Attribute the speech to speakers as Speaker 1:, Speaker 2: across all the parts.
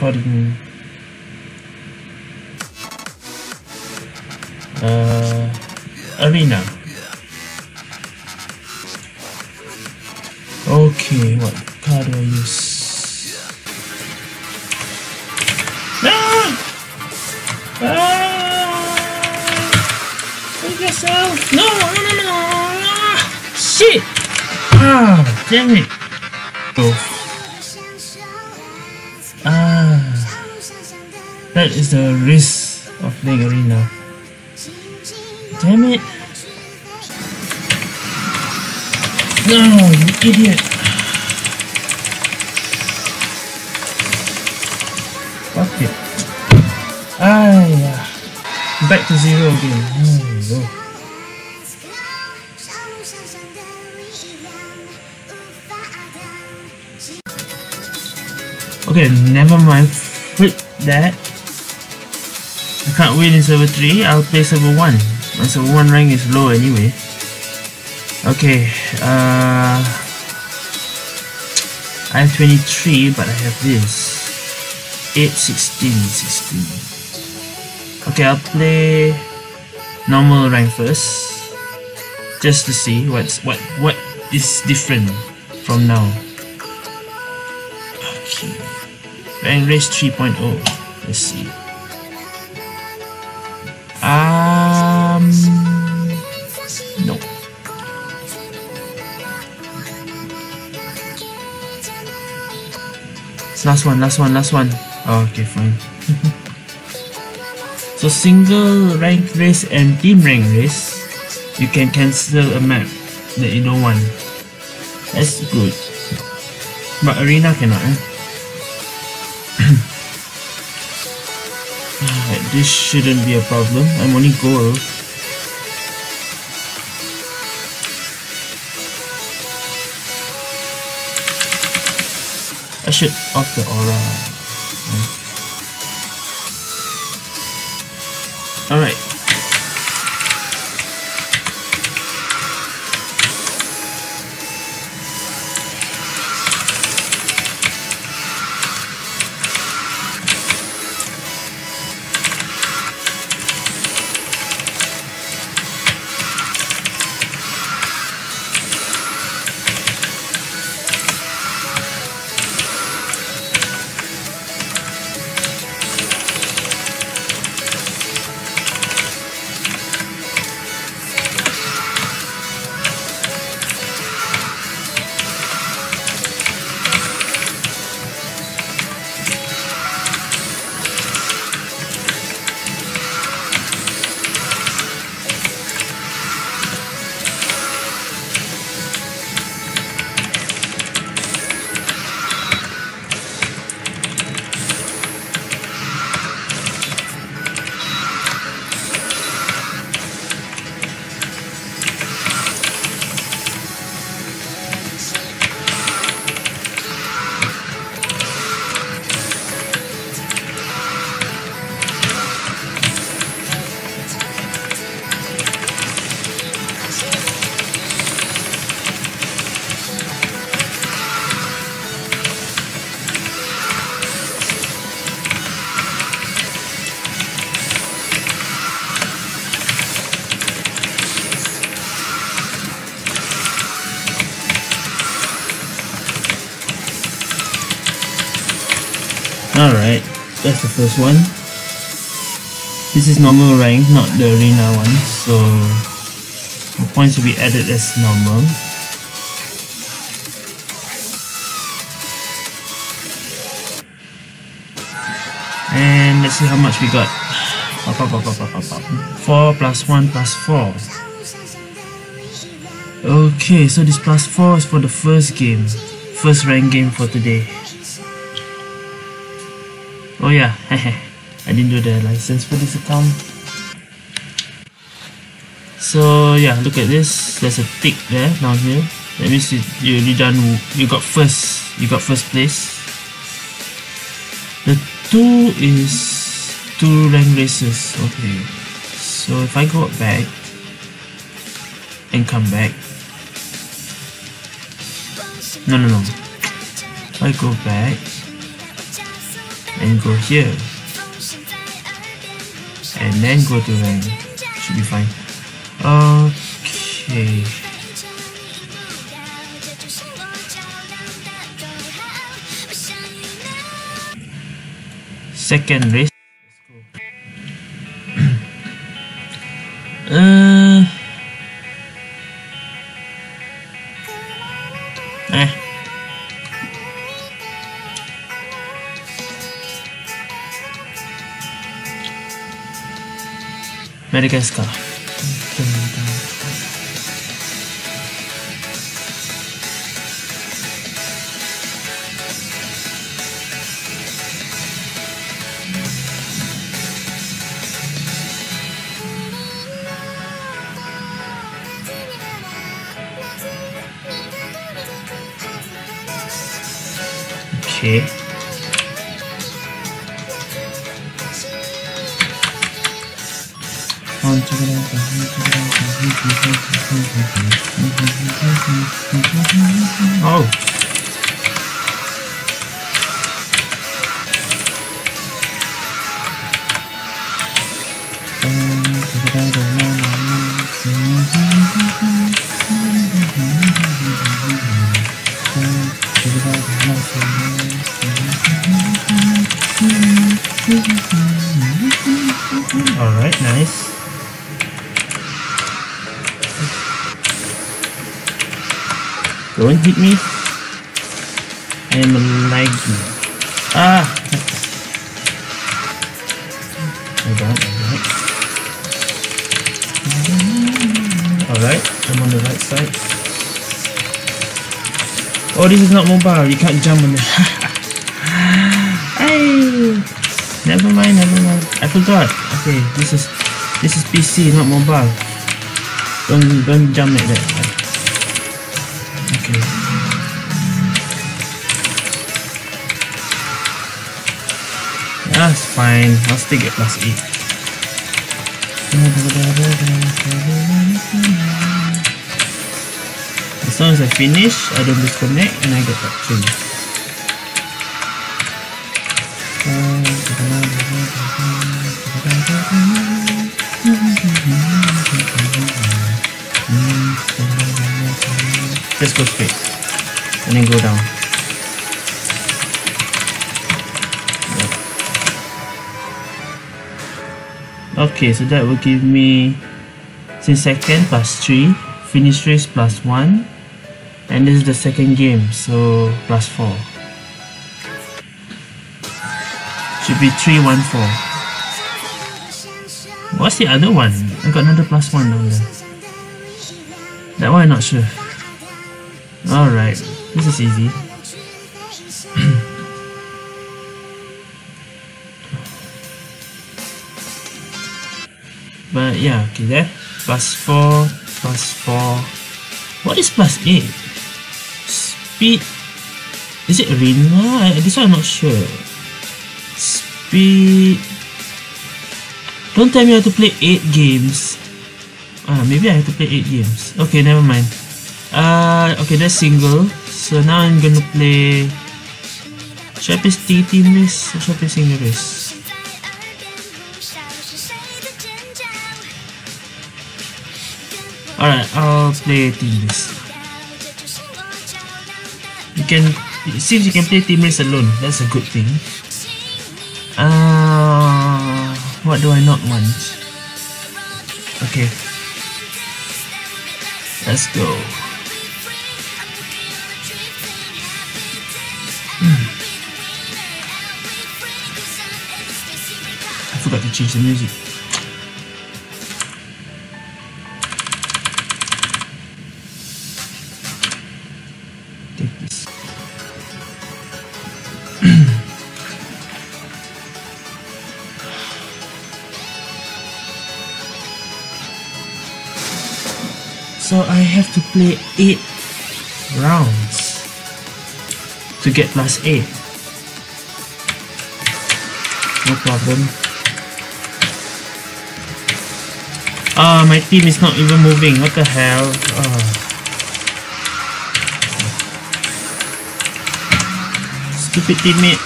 Speaker 1: recording. Uh, arena. Okay, what car do I use? Ah! Ah! Yourself! No, no, no, no! Shit! Ah, damn it! Oh. That is the risk of playing arena. Damn it! No, you idiot! Fuck it. Ah. Back to zero again. Oh, Okay, never mind. Flip that. I can't win in server 3, I'll play server 1. My server 1 rank is low anyway. Okay, uh... I have 23, but I have this. 8, 16, 16. Okay, I'll play normal rank first. Just to see what's what what is different from now. Okay. Rank race 3.0. Let's see. Last one, last one, last one. Oh, okay, fine. so single rank race and team rank race, you can cancel a map that you don't want. That's good. But arena cannot, eh? this shouldn't be a problem. I'm only gold. Should off the aura. First one. This is normal rank, not the arena one, so points will be added as normal. And let's see how much we got. 4 plus 1 plus 4. Okay, so this plus 4 is for the first game. First rank game for today. Oh yeah, I didn't do the license for this account. So yeah, look at this. There's a tick there down here. That means you you already done. You got first. You got first place. The two is two rank races. Okay. So if I go back and come back. No no no. If I go back and go here. And then go to rank should be fine. Okay. Second race. Uh メリカですか？ら。Okay. Oh. Don't hit me. I am lagging. Ah! Alright, alright. I'm on the right side. Oh, this is not mobile. You can't jump on it. Ay! Never mind, never mind. I forgot. Okay, this is this is PC, not mobile. Don't don't jump like that. Fine. I'll still get plus 8. As long as I finish, I don't disconnect and I get that 3. Let's go straight and then go down. Okay, so that will give me since second plus 3, finish race plus 1, and this is the second game, so plus 4. Should be 3, 1, 4. What's the other one? I got another plus 1 down there. That one I'm not sure. Alright, this is easy. Yeah, okay there. Plus 4, plus 4. What is plus 8? Speed. Is it arena? This one I'm not sure. Speed. Don't tell me I have to play 8 games. Ah, maybe I have to play 8 games. Okay, never mind. Uh, okay, that's single. So now I'm gonna play... Should I play team race or should I play single race? Alright, I'll play team race. You can... It seems you can play team race alone. That's a good thing. Uh, what do I not want? Okay. Let's go. Hmm. I forgot to change the music. Play 8 rounds to get plus 8. No problem. Ah, my team is not even moving. What the hell? Ah. Stupid teammate.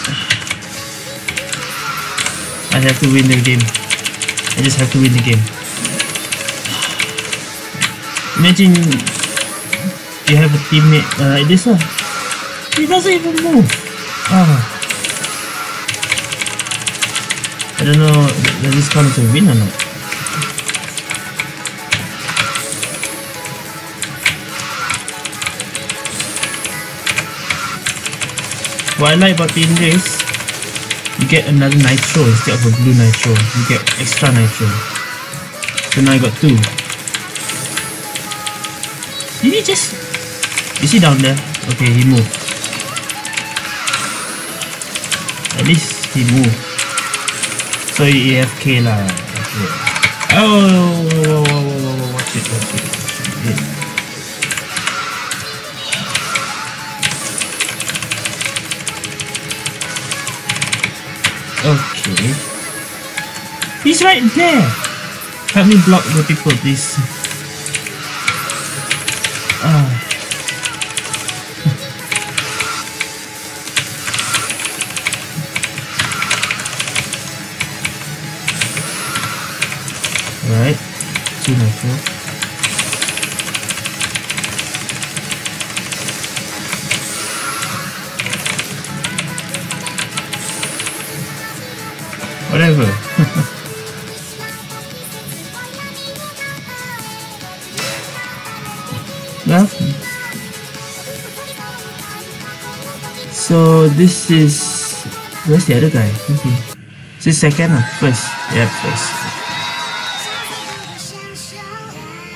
Speaker 1: I have to win the game. I just have to win the game. Imagine you have a teammate like this one. He doesn't even move. Ah. I don't know, does this count a win or not? What I like about the race, you get another nitro instead of a blue nitro. You get extra nitro. So now I got two. Did he just... Is he down there? Okay, he moved. At least he moved. So he AFK lah. Okay. Oh, whoa, whoa, whoa, whoa, whoa, watch it, watch it. Watch it. Okay. He's right there. Help me block the people, please. This is where's the other guy? Okay, is this second or first? Yeah, first.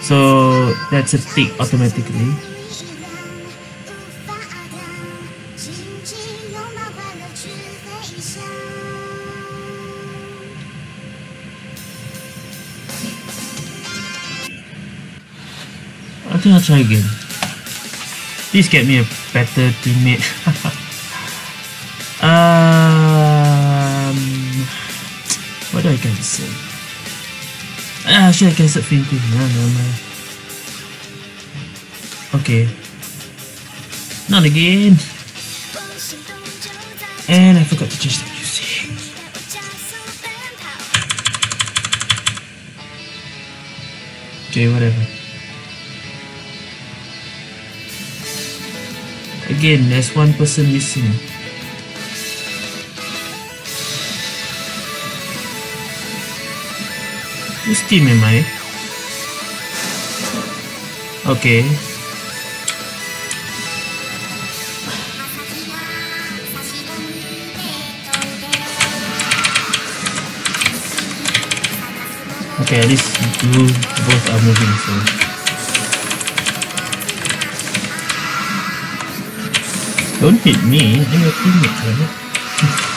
Speaker 1: So that's a tick automatically. I think I'll try again. Please get me a better teammate. I can say? Ah, should I cancel fainting? No, no, no. Okay. Not again. And I forgot to change the music. Okay, whatever. Again, there's one person missing. Whose team am I? Okay. At least two both are moving so Don't hit me, I'm your teammate, right?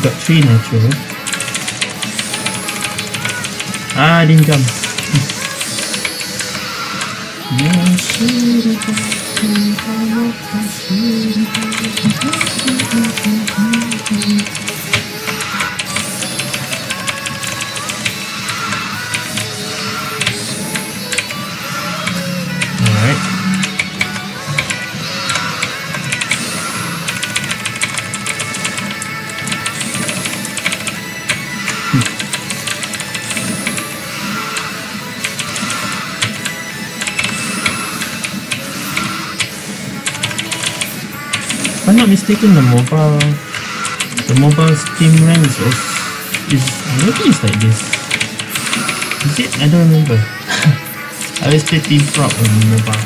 Speaker 1: And we got three nitro. Ah, I didn't jump. Mistaken, the mobile, the mobile Steam ranks is, is maybe it's like this. Is it? I don't remember. I always play Team Frog on mobile.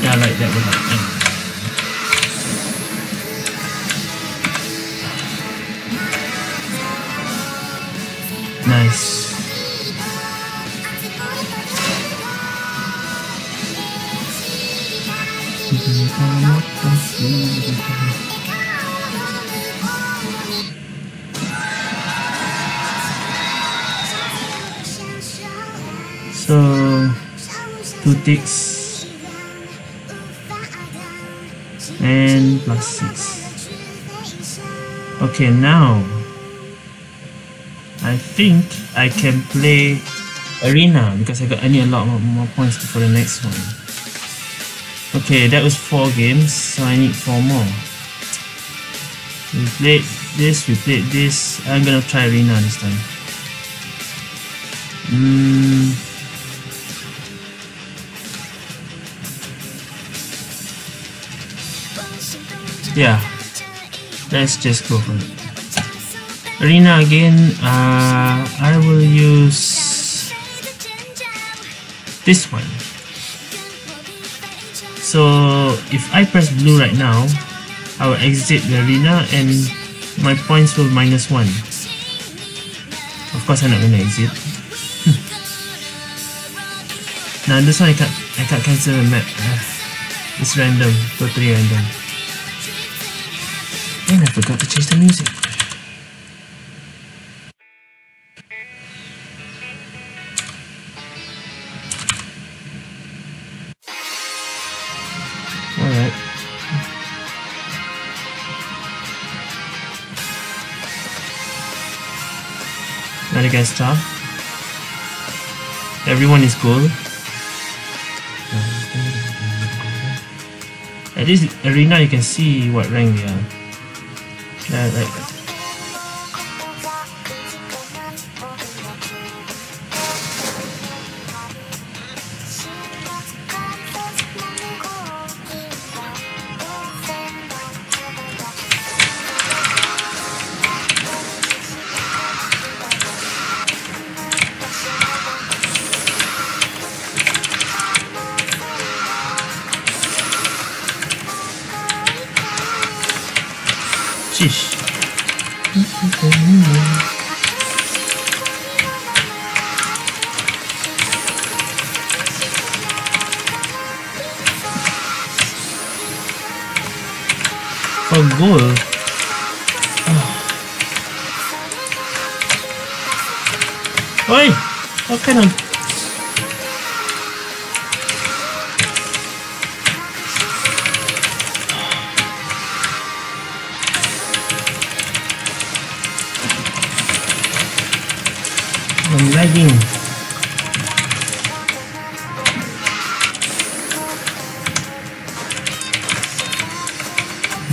Speaker 1: Yeah, like that was So two ticks and plus six. Okay, now I think I can play arena because I got I a lot more points for the next one. Okay, that was four games, so I need four more. We played this, we played this. I'm gonna try arena this time. Mm. Yeah, let's just go for it. Arena again, uh, I will use this one. So if I press blue right now, I will exit the arena and my points will minus one. Of course I'm not gonna exit. Now this one I can't I can't cancel the map. It's random, totally random. And I forgot to change the music. Madagascar. Everyone is cool. At this arena you can see what rank we are. Yeah, like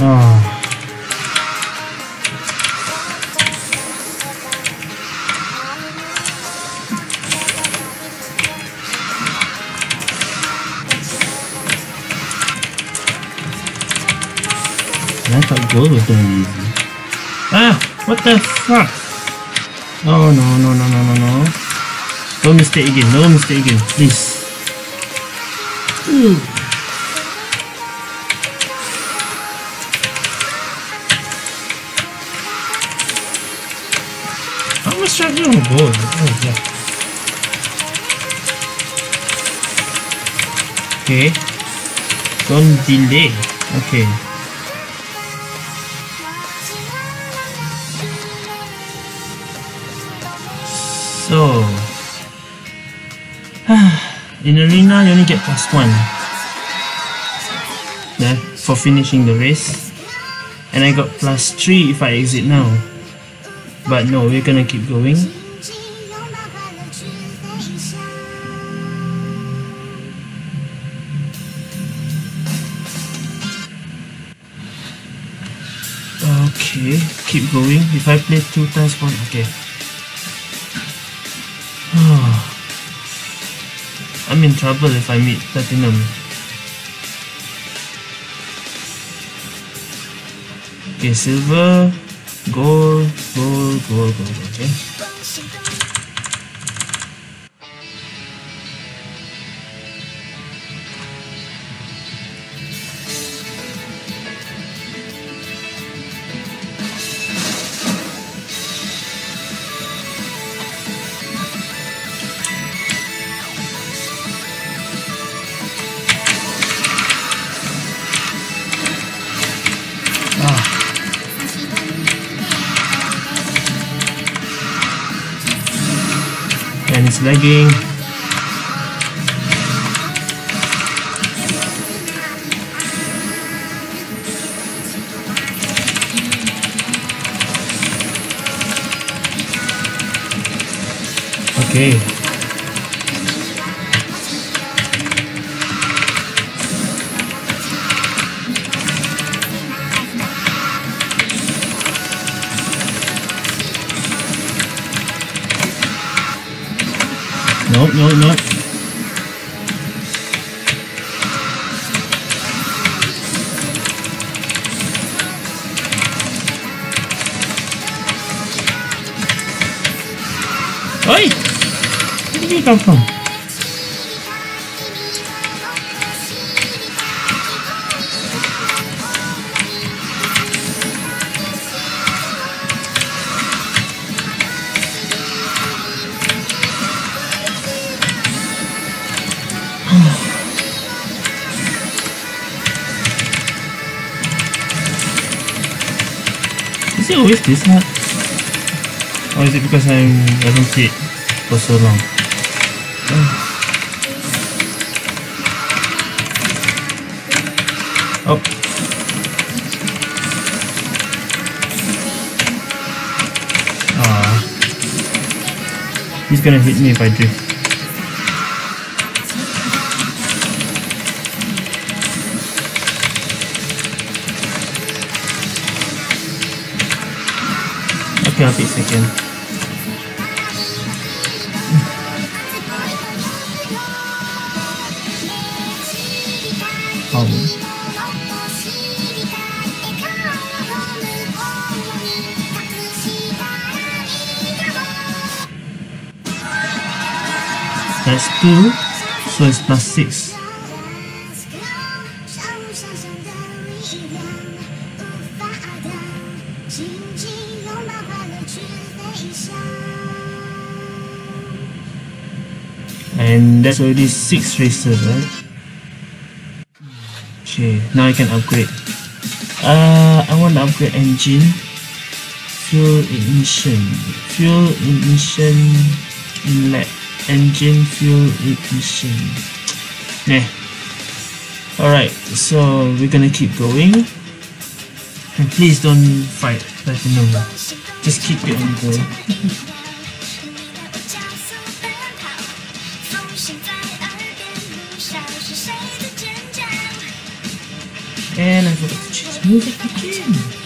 Speaker 1: Oh. I thought gold was gonna be easy. Ah! What the fuck? Oh no no no no no no. No mistake again, no mistake again, please. Ooh. Okay. Don't delay. Okay. So, in arena you only get plus one. Yeah, for finishing the race. And I got plus three if I exit now. But no, we're gonna keep going. Okay, keep going. If I play two times one, okay. I'm in trouble if I meet platinum. Okay, silver, gold, gold, gold, gold, okay. And Oi! Where did you come from? Is it always this hard? Or is it because I haven't played for so long? Oh. Ah. He's gonna hit me if I drift. Okay, I'll take second. 2, so it's plus 6. And that's already 6 races, right? Okay, now I can upgrade. Uh, I want to upgrade engine. Fuel ignition. Fuel ignition inlet engine fuel ignition. Nah. Alright, so we're gonna keep going. And please don't fight Like platinum. Just keep it on going. And I forgot to choose music again.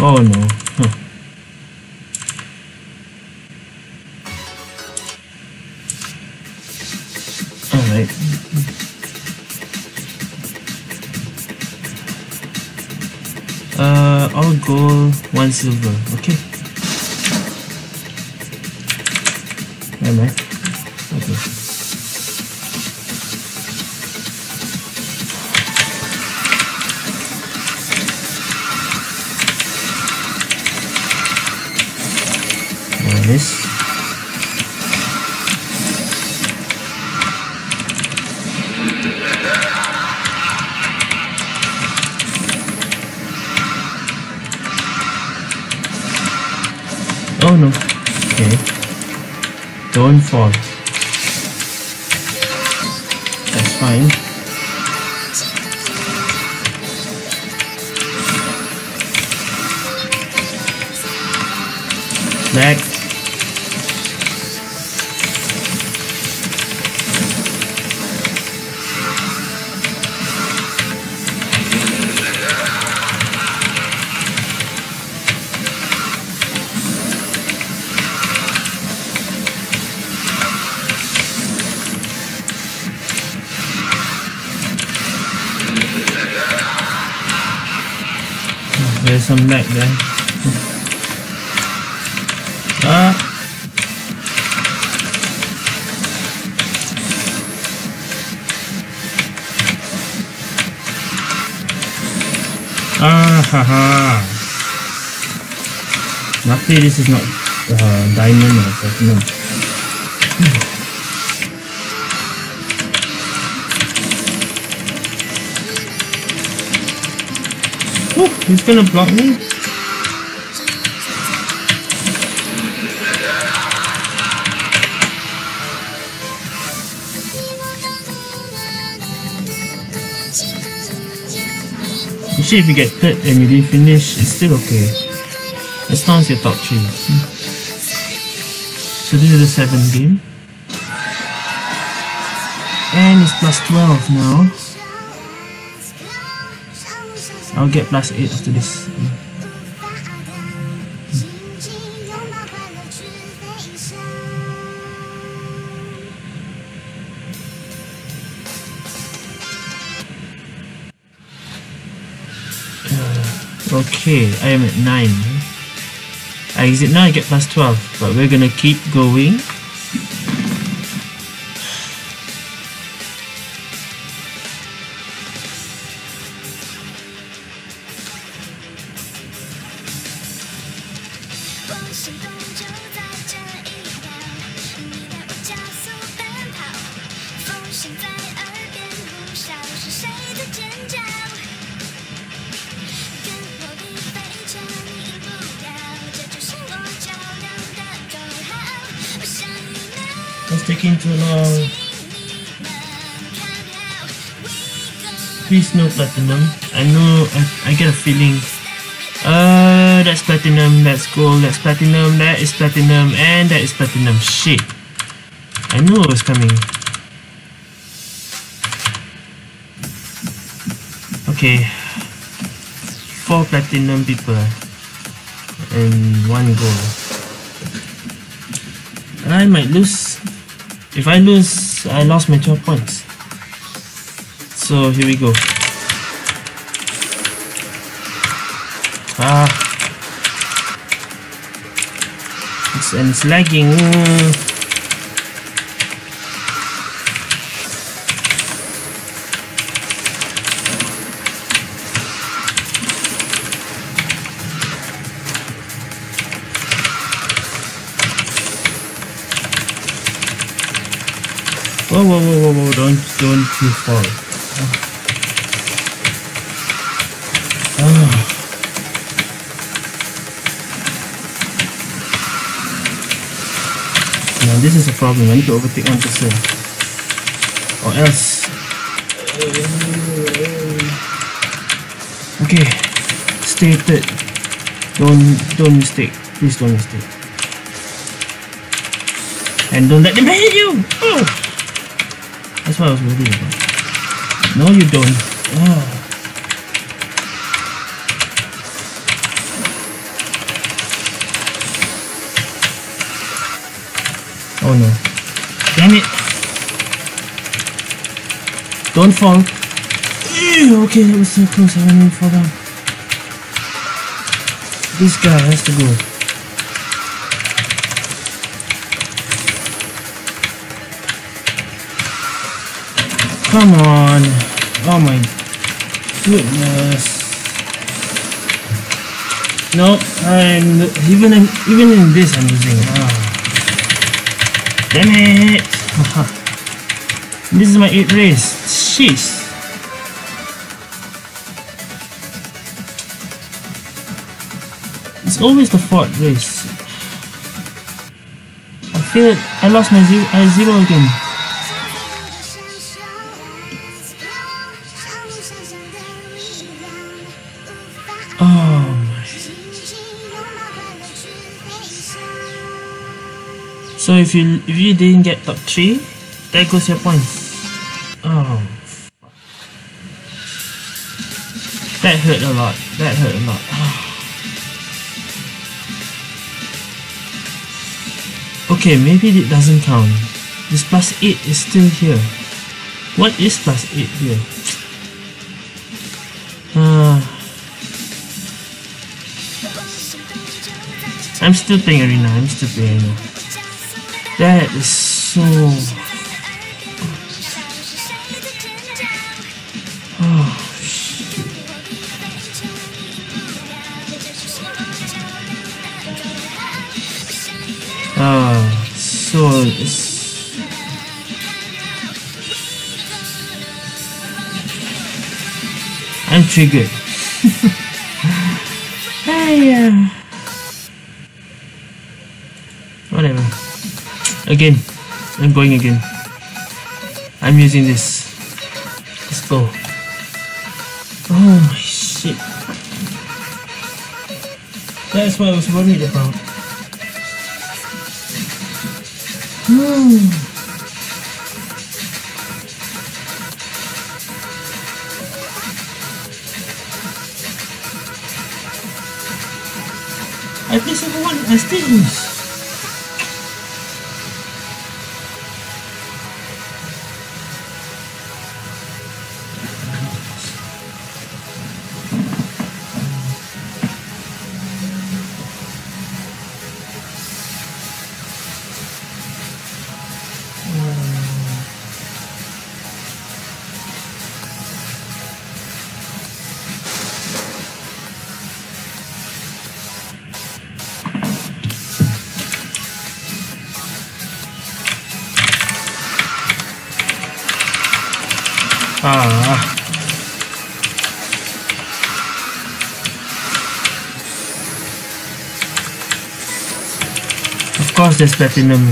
Speaker 1: Oh no. Gold, one silver. Okay. Don't fall. That's fine. Back. Luckily this is not uh, diamond or platinum. Oh, he's gonna block me. You see if you get hurt and you didn't finish, it's still okay. As long as you're top 3. So this is the 7th game. And it's plus 12 now. I'll get plus 8 after this. Okay, I am at 9. Exit now, I get plus 12. But we're gonna keep going. Platinum. I know, I, I get a feeling. Uh, that's platinum, that's gold, that's platinum, that is platinum, and that is platinum. Shit. I knew it was coming. Okay. Four platinum people. And one gold. I might lose if I lose, I lost my 12 points. So here we go. Ah. It's, and it's lagging. Whoa, whoa, whoa, whoa, whoa, don't, don't too far. Oh. Now this is a problem, I need to overtake one person. Or else... Okay, stay third. Don't, don't mistake. Please don't mistake. And don't let them hit you! Oh. That's what I was worried about. No, you don't. Oh. Oh no. Damn it. Don't fall. Okay, that was so close. I didn't fall down. This guy has to go. Come on. Oh my goodness. Nope, I'm even in even in this I'm losing. Oh. Damn it! this is my eighth race. Jeez. It's always the fourth race. I feel I lost my zero, uh, zero again. If you if you didn't get top three, there goes your points. Oh, that hurt a lot. That hurt a lot. okay, maybe it doesn't count. This plus eight is still here. What is plus eight here? Uh, I'm still playing arena. I'm still playing arena. That is so... Oh, shit. Oh, so. I'm triggered. hey, uh... Whatever. Again. I'm going again. I'm using this. Let's go. Oh my shit. That's what I was worried about. Hmm. I play 1, I still. Ah. Of course there's platinum.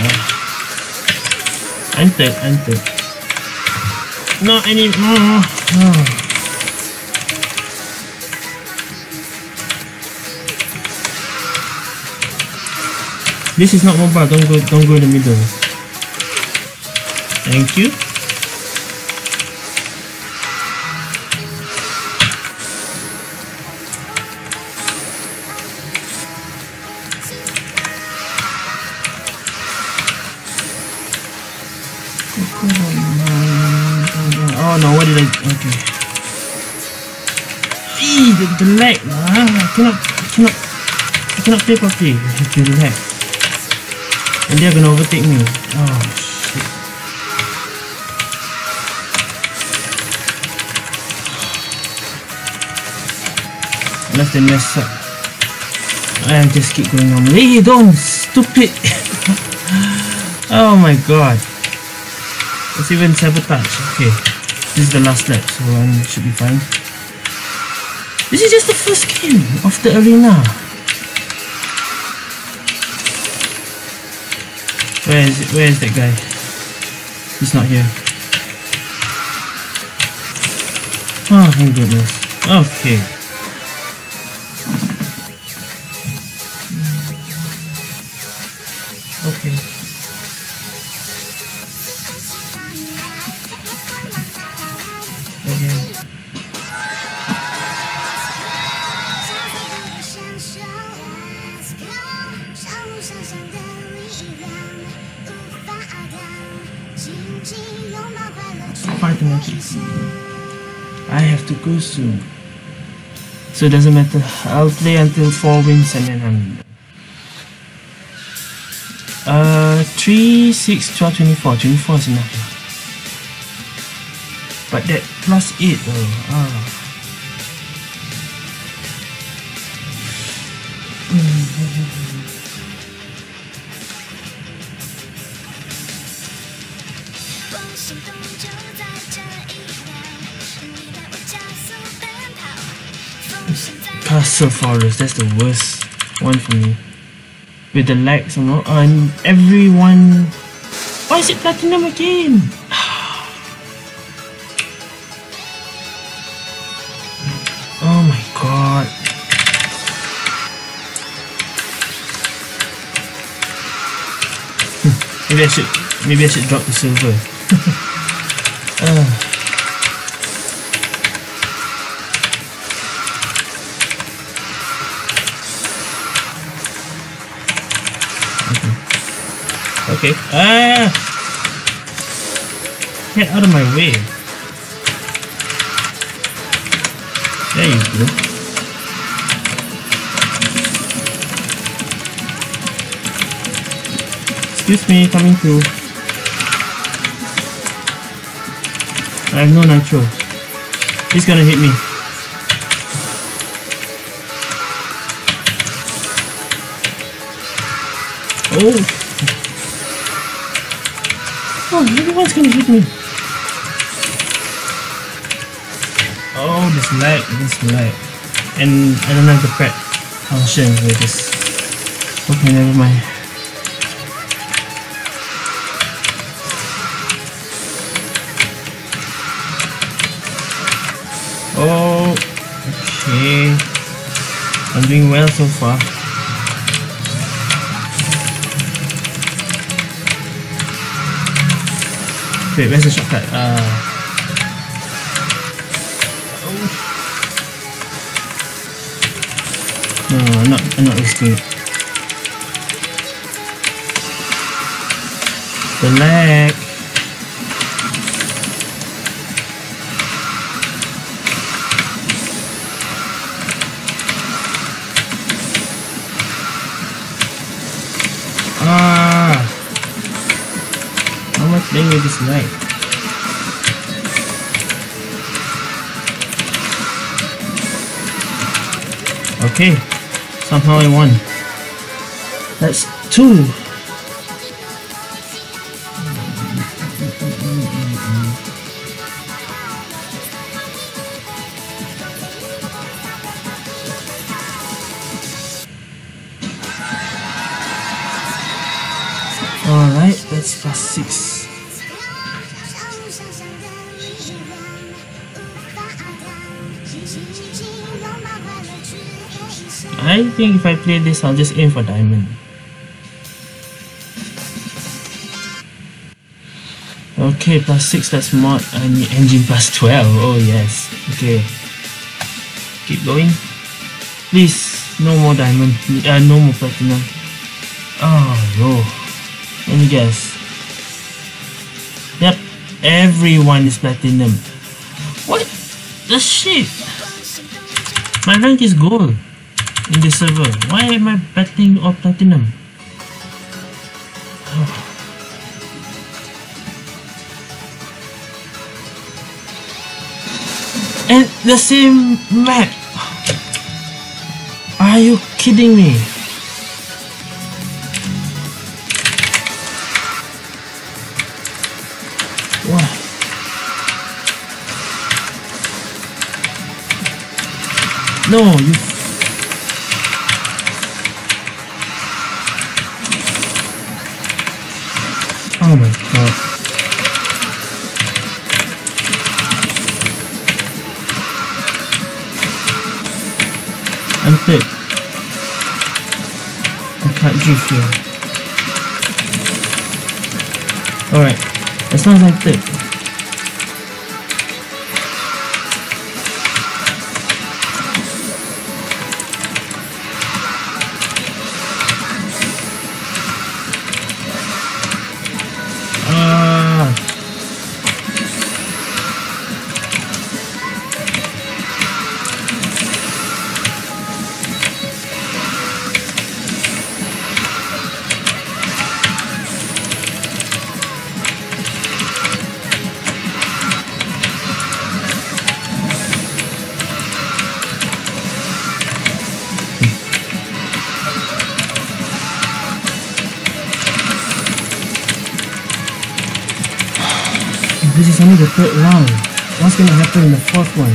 Speaker 1: Ah. Enter, enter. Not anymore. Oh. This is not mobile, don't go don't go in the middle. Thank you. Oh no, what did I okay. Eee, the, the lag ah, I cannot I cannot I cannot play properly. The lag. And they're gonna overtake me. Oh shit. Unless they mess up. I just keep going on. Hey, don't! Stupid! oh my god. It's even sabotage. Okay. This is the last lap, so I should be fine. This is just the first game of the arena. Where is it? Where is that guy? He's not here. Oh, thank goodness. Okay. So it doesn't matter. I'll play until 4 wins and then I'm uh 3, 6, 12, 24. 24 is enough. But that plus 8 oh ah. Forest, that's the worst one for me. With the lag some more, and everyone... Why is it platinum again? oh my god. maybe I should, maybe I should drop the silver. uh. Okay. Ah! Get out of my way. There you go. Excuse me, coming through. I have no nitro. He's gonna hit me. Oh! Oh, everyone's gonna hit me. Oh, this light, this light. And I don't have the pet. I'll share with this. Okay, never mind. Oh, okay. I'm doing well so far. Wait, where's the shortcut? Uh, no, I'm not, I'm not risking it. The lag. Light? Okay, somehow I won. That's two. Think if I play this, I'll just aim for diamond. Okay, plus 6, that's mod. I need engine plus 12. Oh, yes. Okay. Keep going. Please, no more diamond. Uh, no more platinum. Oh, no. Let me guess. Yep, everyone is platinum. What the shit? My rank is gold in this server. Why am I betting all platinum? And the same map. Are you kidding me? What? No, you I can't This is only the third round. What's gonna happen in the fourth one?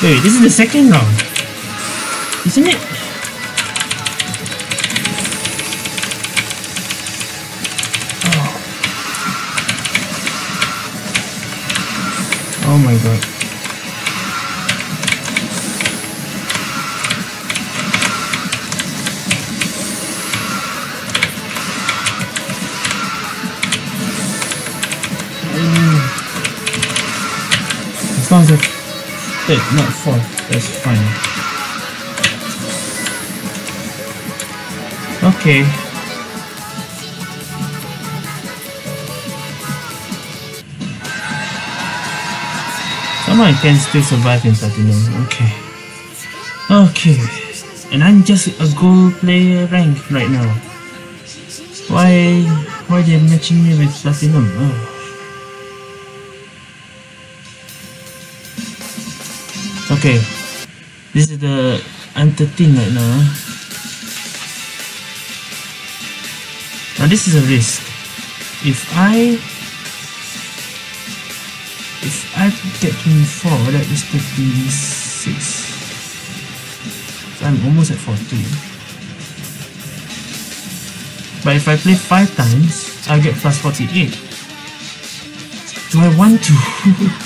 Speaker 1: Wait, this is the second round. Isn't it? Oh. Oh my god. Third, not fourth, that's fine. Okay. Somehow I can still survive in platinum. Okay. Okay. And I'm just a gold player rank right now. Why why they matching me with platinum? Oh. Okay, this is the I'm 13 right now. Now this is a risk. If I if I get 24, that is 36. So I'm almost at 40. But if I play 5 times, I get plus 48. Do I want to?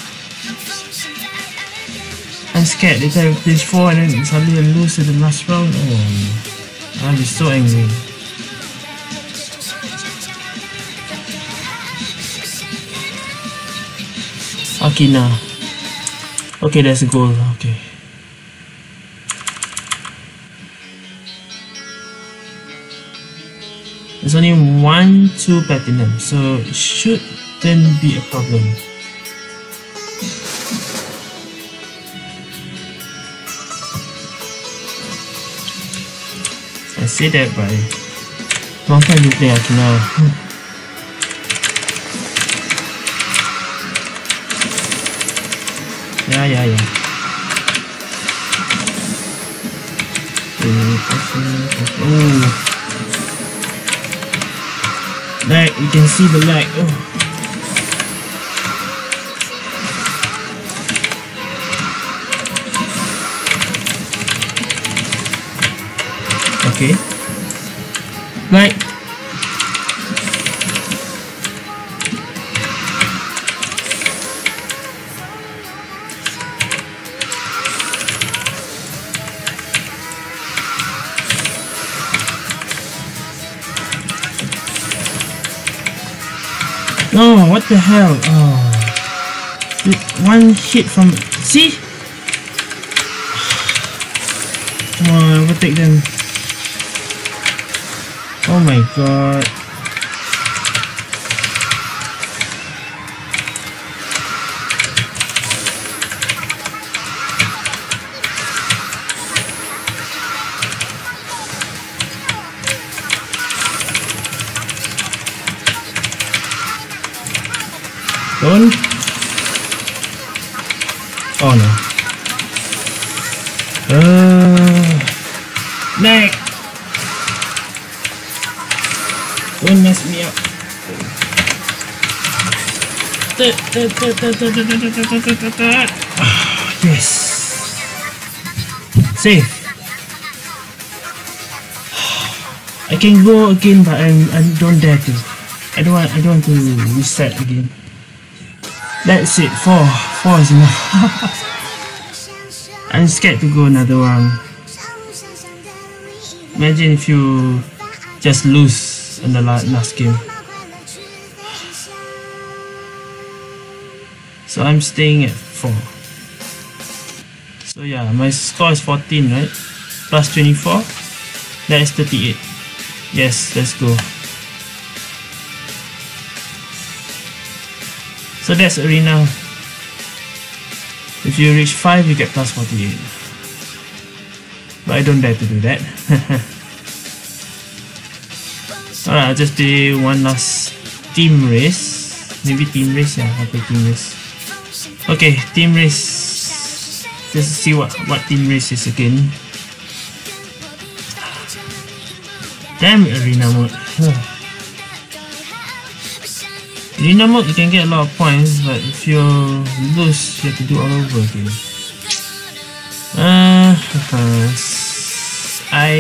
Speaker 1: I'm scared if I play 4 and then suddenly I lose in the last round. Oh, be so angry. Okay, now. Okay, that's a goal. Okay. There's only one, two platinum, so it shouldn't be a problem. Say that by long time you play Akina. Hmm. yeah, yeah, yeah. Oh. Lag, you can see the lag. Oh. Okay. Right. Oh, what the hell? Oh. One hit from... See? Come on, overtake them. Oh my god. Yes. Safe. I can go again, but I'm, I don't dare to. I don't want. I don't want to reset again. That's it, four. Four is enough. I'm scared to go another one. Imagine if you just lose in the last game. So I'm staying at 4. So yeah, my score is 14, right? Plus 24. That is 38. Yes, let's go. So that's arena. If you reach 5, you get plus 48. But I don't dare to do that. Alright, I'll just do one last team race. Maybe team race, yeah, I'll play team race. Okay, team race. Let's see what, what team race is again. Damn arena mode. Arena mode you can get a lot of points but if you lose you have to do all over again. Uh, I, I,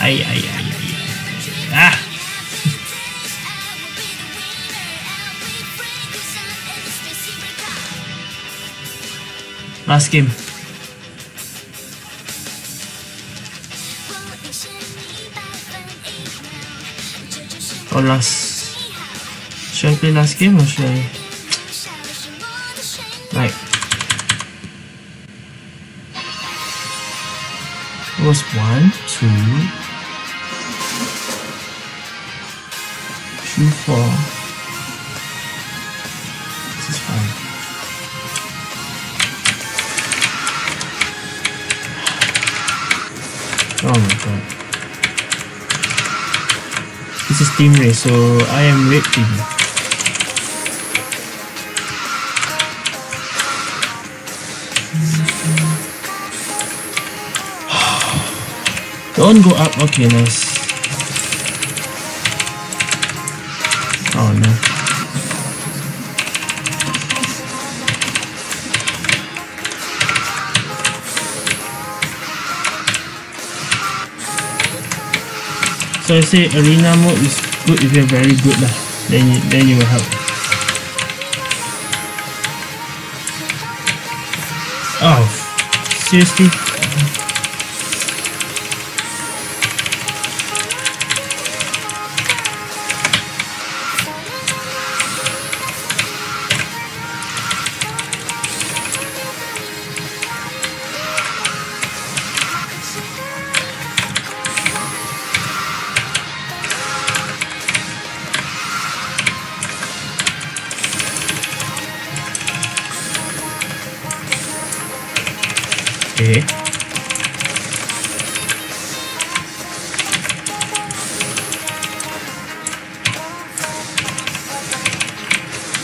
Speaker 1: I, I, I, Last game. Or last should I play last game or should I? Like, it was one, two, two, four. Team race, so I am red team. Don't go up. Okay, nice. Oh no. So I say arena mode is good if you're very good lah. Then you, then you will help. Oh, seriously?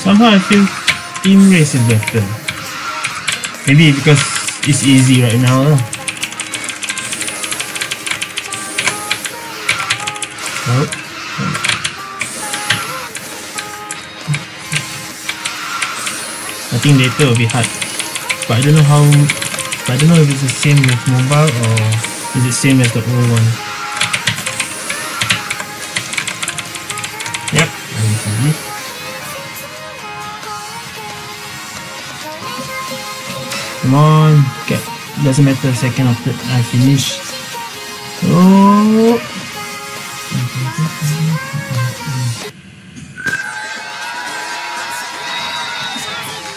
Speaker 1: Somehow I feel team race is better. Maybe because it's easy right now. Oh. I think later will be hard. But I don't know how I don't know if it's the same with mobile or is it same as the old one. Come on, get doesn't matter second I finish. Oh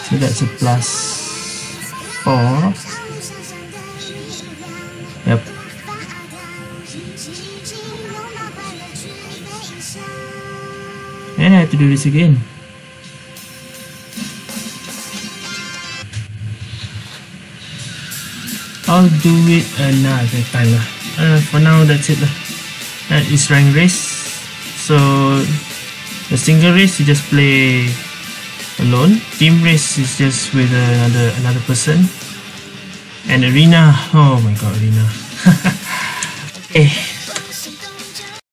Speaker 1: So that's a plus four. Yep. And I have to do this again. I'll do it uh, another time lah. Uh, for now, that's it lah. That is rank race. So, the single race you just play alone. Team race is just with uh, another another person. And arena, oh my god, arena. okay. Eh.